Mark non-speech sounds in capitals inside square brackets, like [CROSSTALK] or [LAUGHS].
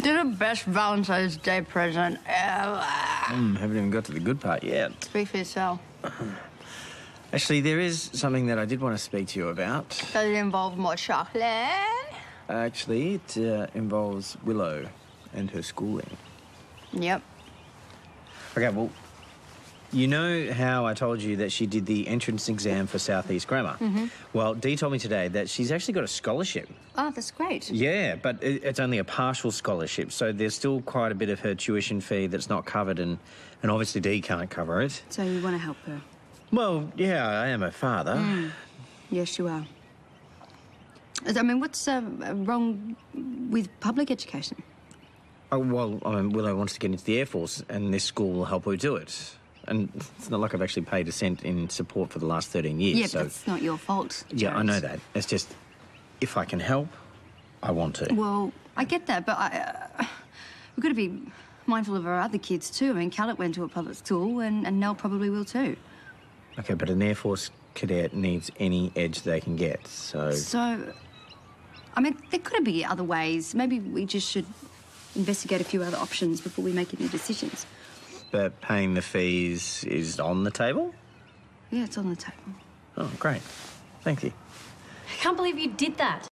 They're the best Valentine's Day present ever. Mm, haven't even got to the good part yet. Speak for yourself. [LAUGHS] Actually, there is something that I did want to speak to you about. Does it involve more chocolate? Actually, it uh, involves Willow and her schooling. Yep. Okay, well, you know how I told you that she did the entrance exam for Southeast Grammar? Mm-hmm. Well, Dee told me today that she's actually got a scholarship. Oh, that's great. Yeah, but it's only a partial scholarship, so there's still quite a bit of her tuition fee that's not covered, and, and obviously Dee can't cover it. So you want to help her? Well, yeah, I am her father. Yes, you are. I mean, what's uh, wrong with public education? Oh, well, I mean, Willow wants to get into the Air Force, and this school will help her do it. And it's not like I've actually paid a cent in support for the last 13 years. Yeah, so but that's not your fault. Yeah, I know that. It's just, if I can help, I want to. Well, I get that, but I, uh, we've got to be mindful of our other kids too. I mean, Callum went to a public school, and, and Nell probably will too. Okay, but an Air Force cadet needs any edge they can get, so. So, I mean, there could be other ways. Maybe we just should investigate a few other options before we make any decisions. But paying the fees is on the table? Yeah, it's on the table. Oh, great. Thank you. I can't believe you did that.